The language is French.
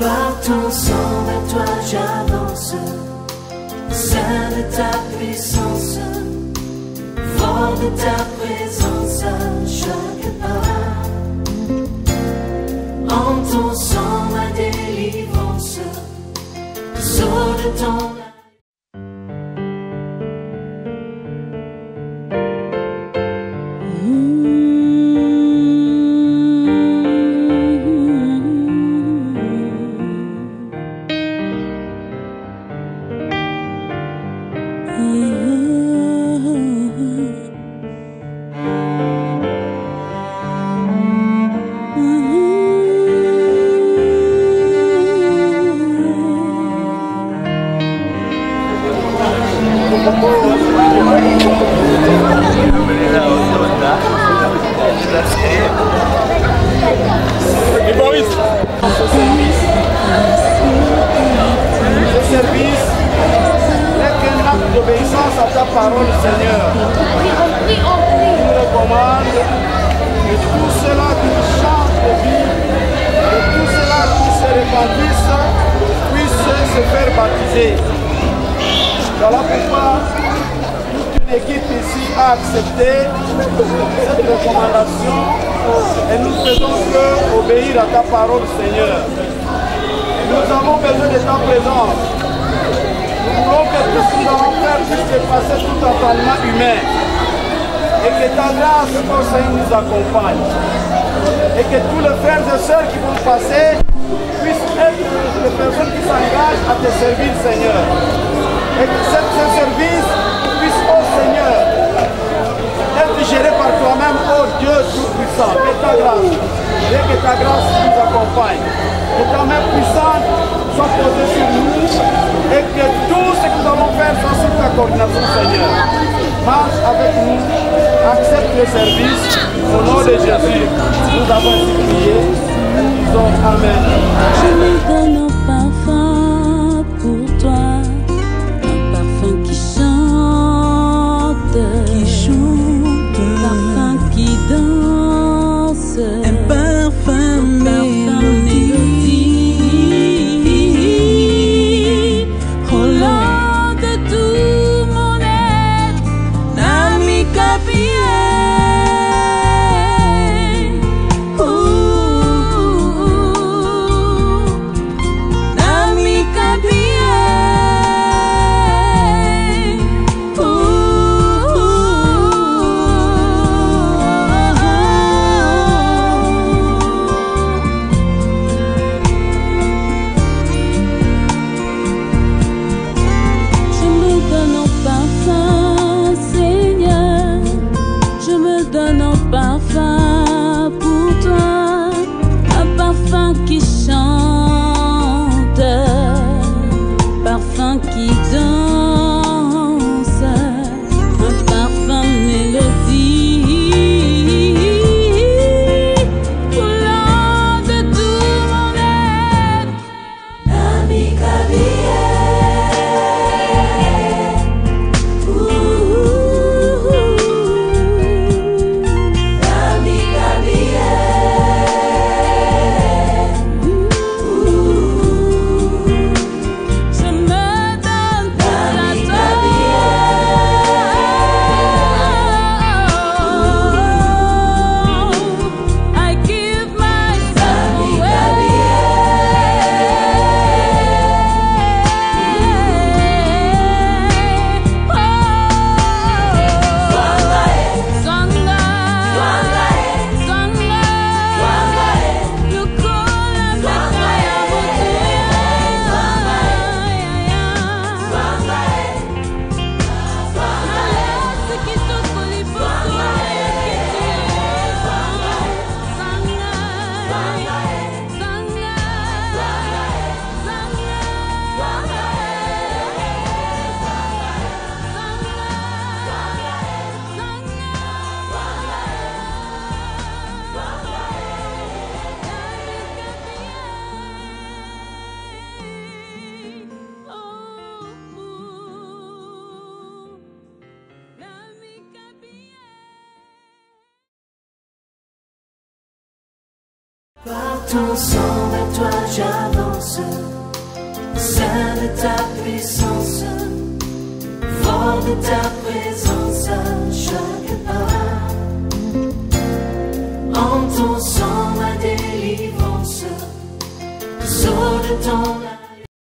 Par ton sang, vers toi j'avance. Saint de ta puissance, fort de ta présence à chaque pas. En ton sang, ma délivrance, sort de ton à ta parole, Seigneur. Tu nous recommandes que Voilà pourquoi toute une équipe ici a accepté cette recommandation et nous faisons que obéir à ta parole, Seigneur. Nous avons besoin de ta présence. Nous voulons que ce que nous allons faire puisse dépasser tout entendement humain. Et que ta grâce, mon Seigneur, nous accompagne. Et que tous les frères et sœurs qui vont passer puissent être des personnes qui s'engagent à te servir, Seigneur. Que ta grâce nous accompagne. Que ta main puissante soit posée sur nous et que tout ce que nous allons faire soit sous ta coordination, Seigneur. Marche avec nous, accepte le service au nom de Jésus. Nous avons ainsi prié. Disons Amen. Donne en Par ton sang vers toi, j'avance, seul de ta puissance, fort de ta présence.